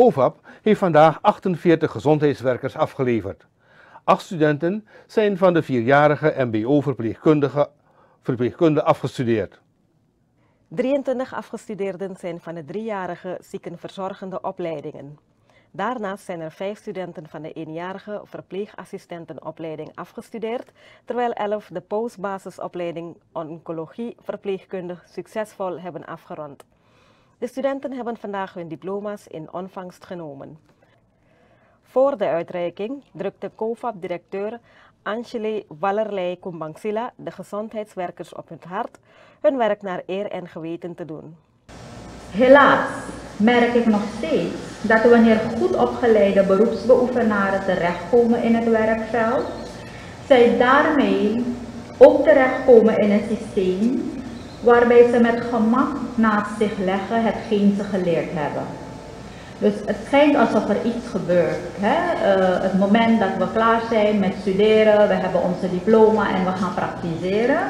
COVAP heeft vandaag 48 gezondheidswerkers afgeleverd. Acht studenten zijn van de vierjarige MBO-verpleegkundige verpleegkunde afgestudeerd. 23 afgestudeerden zijn van de driejarige ziekenverzorgende opleidingen. Daarnaast zijn er vijf studenten van de eenjarige verpleegassistentenopleiding afgestudeerd, terwijl elf de postbasisopleiding oncologie verpleegkundig succesvol hebben afgerond. De studenten hebben vandaag hun diploma's in ontvangst genomen. Voor de uitreiking drukte COVAP-directeur Angele Wallerlei Kumbangsila de gezondheidswerkers op het hart hun werk naar eer en geweten te doen. Helaas merk ik nog steeds dat wanneer goed opgeleide beroepsbeoefenaren terechtkomen in het werkveld, zij daarmee ook terechtkomen in een systeem waarbij ze met gemak naast zich leggen hetgeen ze geleerd hebben. Dus het schijnt alsof er iets gebeurt. Hè? Uh, het moment dat we klaar zijn met studeren, we hebben onze diploma en we gaan praktiseren,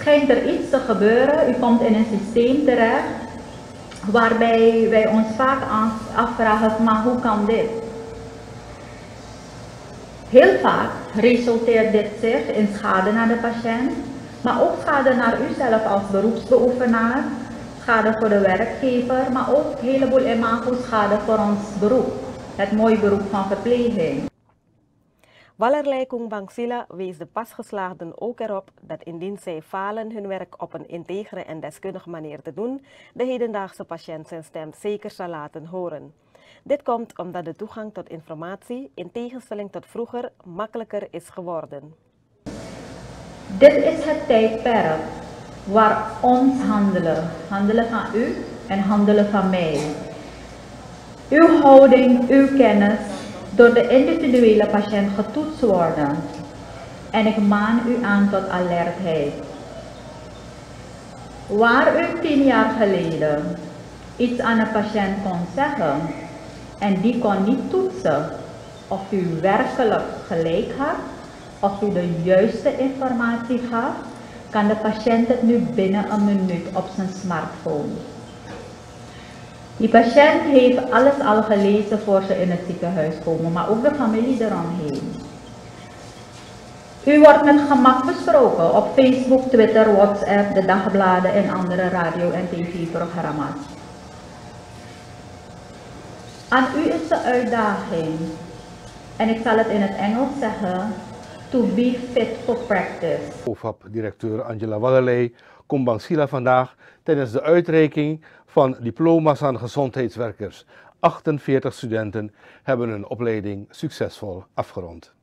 schijnt er iets te gebeuren. U komt in een systeem terecht waarbij wij ons vaak afvragen, maar hoe kan dit? Heel vaak resulteert dit zich in schade naar de patiënt, maar ook schade naar u zelf als beroepsbeoefenaar, schade voor de werkgever, maar ook een heleboel imago schade voor ons beroep, het mooie beroep van verpleging. Wallerlei Bangsila wees de pasgeslaagden ook erop dat indien zij falen hun werk op een integere en deskundige manier te doen, de hedendaagse patiënt zijn stem zeker zal laten horen. Dit komt omdat de toegang tot informatie in tegenstelling tot vroeger makkelijker is geworden. Dit is het tijdperk waar ons handelen, handelen van u en handelen van mij. Uw houding, uw kennis door de individuele patiënt getoetst worden. En ik maan u aan tot alertheid. Waar u tien jaar geleden iets aan een patiënt kon zeggen en die kon niet toetsen of u werkelijk gelijk had, of u de juiste informatie gaf, kan de patiënt het nu binnen een minuut op zijn smartphone. Die patiënt heeft alles al gelezen voor ze in het ziekenhuis komen, maar ook de familie eromheen. U wordt met gemak besproken op Facebook, Twitter, WhatsApp, de dagbladen en andere radio- en tv-programma's. Aan u is de uitdaging, en ik zal het in het Engels zeggen, to be fit for practice. OVAP-directeur Angela Wallerlei komt Sila vandaag tijdens de uitreiking van diploma's aan gezondheidswerkers. 48 studenten hebben hun opleiding succesvol afgerond.